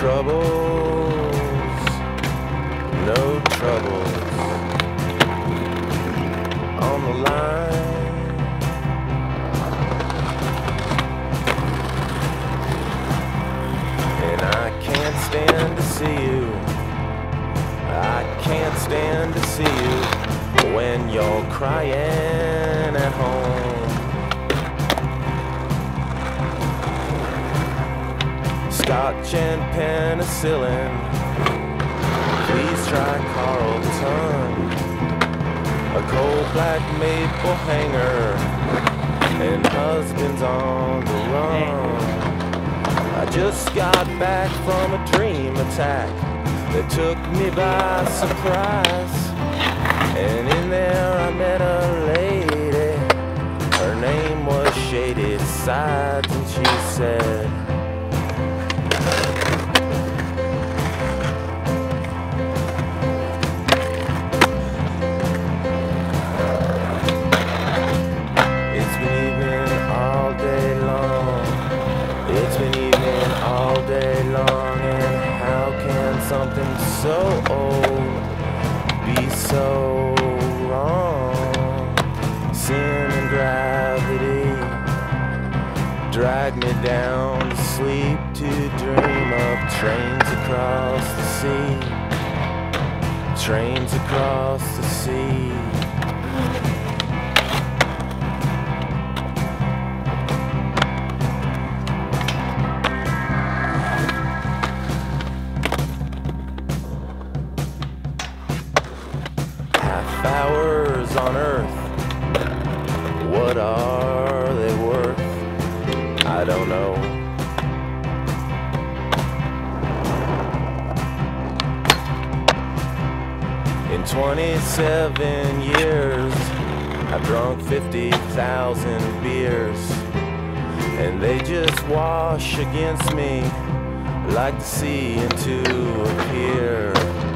troubles, no troubles on the line. And I can't stand to see you. I can't stand to see you when you're crying at home. Scotch and penicillin. Please try Carlton. A cold black maple hanger. And husband's on the run. I just got back from a dream attack that took me by surprise. And in there I met a lady. Her name was Shady Sides, and she said, so old be so wrong? Sin and gravity drag me down to sleep to dream of trains across the sea. Trains across the sea. On earth. What are they worth? I don't know. In 27 years, I've drunk 50,000 beers, and they just wash against me like the sea into a pier.